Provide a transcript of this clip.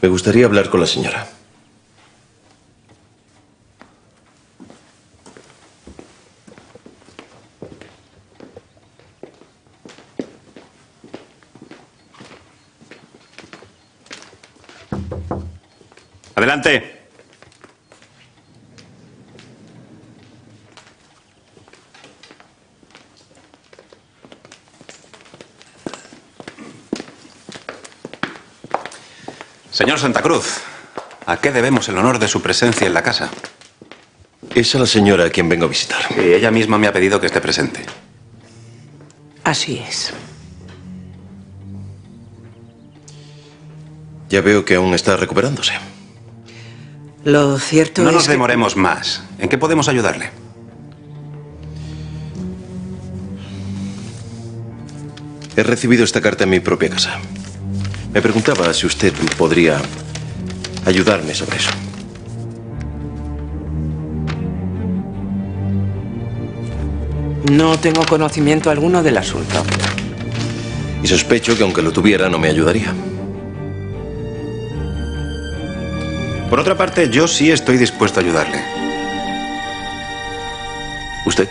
Me gustaría hablar con la señora. Adelante. Señor Santa Cruz, ¿a qué debemos el honor de su presencia en la casa? Es a la señora a quien vengo a visitar. Sí, ella misma me ha pedido que esté presente. Así es. Ya veo que aún está recuperándose. Lo cierto No es nos que- demoremos más. ¿En qué podemos ayudarle? He recibido esta carta en mi propia casa. Me preguntaba si usted podría ayudarme sobre eso. No tengo conocimiento alguno del asunto. Y sospecho que aunque lo tuviera no me ayudaría. Por otra parte, yo sí estoy dispuesto a ayudarle. ¿Usted?